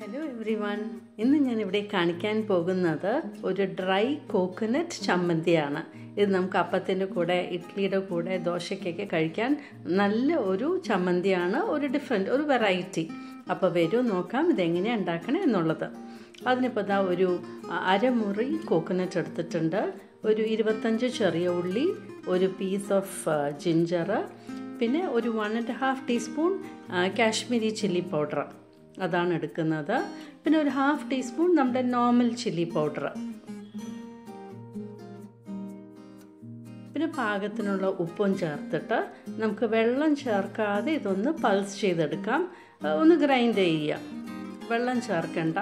Hello every one ഇന്ന് ഞാനിവിടെ കാണിക്കാൻ പോകുന്നത് ഒരു ഡ്രൈ കോക്കനട്ട് ചമ്മന്തിയാണ്. ഇത് നമുക്ക് അപ്പത്തിന്റെ കൂടെ ഇഡ്ഡലിയുടെ കൂടെ ദോശയ്ക്കൊക്കെ കഴിക്കാൻ നല്ല ഒരു ചമ്മന്തിയാണ് ഒരു ഡിഫറെന്റ് ഒരു വെറൈറ്റി അപ്പോൾ വരൂ നോക്കാം ഇതെങ്ങനെയാണ് ഉണ്ടാക്കണേ എന്നുള്ളത്. അതിനിപ്പോൾ ഇതാ ഒരു അരമുറി കോക്കനട്ട് എടുത്തിട്ടുണ്ട്. ഒരു ഇരുപത്തഞ്ച് ചെറിയ ഉള്ളി ഒരു പീസ് ഓഫ് ജിഞ്ചർ പിന്നെ ഒരു one and half teaspoon Kashmiri chilli powder അതാണ് എടുക്കുന്നത്. പിന്നെ ഒരു ഹാഫ് ടീസ്പൂൺ നമ്മുടെ നോർമൽ ചില്ലി പൗഡർ പിന്നെ പാകത്തിനുള്ള ഉപ്പും ചേർത്തിട്ട് നമുക്ക് വെള്ളം ചേർക്കാതെ ഇതൊന്ന് പൾസ് ചെയ്തെടുക്കാം. ഒന്ന് ഗ്രൈൻഡ് ചെയ്യാം വെള്ളം ചേർക്കണ്ട.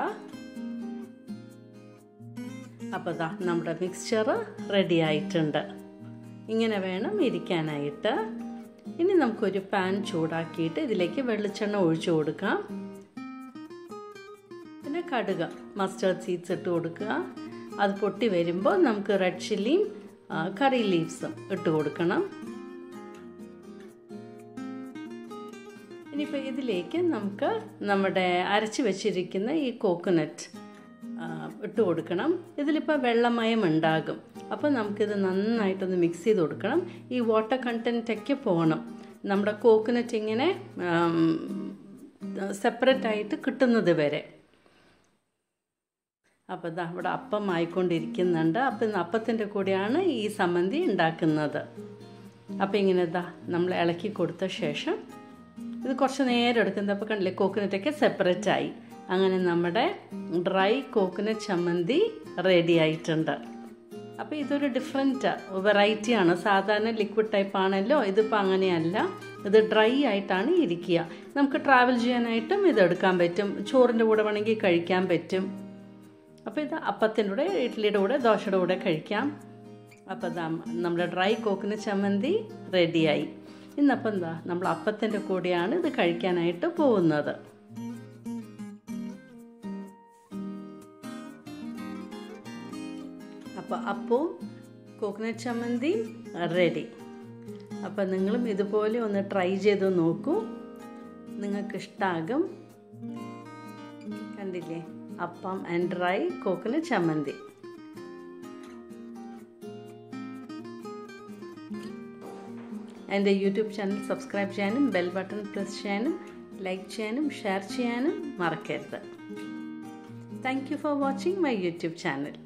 അപ്പോൾ ഇതാ നമ്മുടെ മിക്സ്ചർ റെഡി ആയിട്ടുണ്ട്. ഇങ്ങനെ വേണം ഇരിക്കാനായിട്ട്. ഇനി നമുക്കൊരു പാൻ ചൂടാക്കിയിട്ട് ഇതിലേക്ക് വെളിച്ചെണ്ണ ഒഴിച്ചു കൊടുക്കാം. പിന്നെ കടുക മസ്റ്റേർഡ് സീഡ്സ് ഇട്ട് കൊടുക്കുക. അത് പൊട്ടി വരുമ്പോൾ നമുക്ക് റെഡ് ചില്ലിയും കറി ലീവ്സും ഇട്ട് കൊടുക്കണം. ഇനിയിപ്പോൾ ഇതിലേക്ക് നമുക്ക് നമ്മുടെ അരച്ച് വെച്ചിരിക്കുന്ന ഈ കോക്കനട്ട് ഇട്ട് കൊടുക്കണം. ഇതിലിപ്പോൾ വെള്ളമയം ഉണ്ടാകും. അപ്പോൾ നമുക്കിത് നന്നായിട്ടൊന്ന് മിക്സ് ചെയ്ത് കൊടുക്കണം. ഈ വാട്ടർ കണ്ടന്റൊക്കെ പോകണം നമ്മുടെ കോക്കനട്ട് ഇങ്ങനെ സെപ്പറേറ്റ് ആയിട്ട് കിട്ടുന്നത് വരെ. അപ്പോൾ ഇതാ ഇവിടെ അപ്പം ആയിക്കൊണ്ടിരിക്കുന്നുണ്ട്. അപ്പം അപ്പത്തിന്റെ കൂടെയാണ് ഈ സമ്മന്തി ഉണ്ടാക്കുന്നത്. അപ്പോൾ ഇങ്ങനെ ഇതാ നമ്മൾ ഇളക്കി കൊടുത്ത ശേഷം ഇത് കുറച്ച് നേരം എടുക്കുന്നത് അപ്പോൾ കണ്ടില്ലേ കോക്കനറ്റൊക്കെ സെപ്പറേറ്റ് ആയി. അങ്ങനെ നമ്മുടെ ഡ്രൈ കോക്കനറ്റ് ചമ്മന്തി റെഡി ആയിട്ടുണ്ട്. അപ്പോൾ ഇതൊരു ഡിഫറെന്റ് വെറൈറ്റിയാണ് സാധാരണ ലിക്വിഡ് ടൈപ്പ് ആണല്ലോ ഇതിപ്പോൾ അങ്ങനെയല്ല. ഇത് ഡ്രൈ ആയിട്ടാണ് ഇരിക്കുക. നമുക്ക് ട്രാവൽ ചെയ്യാനായിട്ടും ഇത് എടുക്കാൻ പറ്റും. ചോറിന്റെ കൂടെ വേണമെങ്കിൽ കഴിക്കാൻ പറ്റും. അപ്പോൾ ഇത് അപ്പത്തിന്റെ കൂടെ ഇഡ്ഡലിയുടെ കൂടെ ദോശയുടെ കൂടെ കഴിക്കാം. അപ്പോൾ നമ്മുടെ ഡ്രൈ കോക്കിന് ചമ്മന്തി റെഡിയായി. ഇന്നപ്പം എന്താ നമ്മൾ അപ്പത്തിന്റെ കൂടെയാണ് ഇത് കഴിക്കാനായിട്ട് പോകുന്നത്. അപ്പോൾ അപ്പവും കോക്കനട്ട് ചമ്മന്തി റെഡി. അപ്പോൾ നിങ്ങളും ഇതുപോലെ ഒന്ന് ട്രൈ ചെയ്ത് നോക്കൂ. നിങ്ങൾക്ക് ഇഷ്ടാകും കണ്ടില്ലേ? അപ്പം ആൻഡ് ഡ്രൈ കോക്കനട്ട് ചമ്മന്തി. എന്റെ യൂട്യൂബ് ചാനൽ സബ്സ്ക്രൈബ് ചെയ്യാനും ബെൽ ബട്ടൺ പ്രസ് ചെയ്യാനും ലൈക്ക് ചെയ്യാനും ഷെയർ ചെയ്യാനും മറക്കരുത്. Thank you for watching my YouTube channel.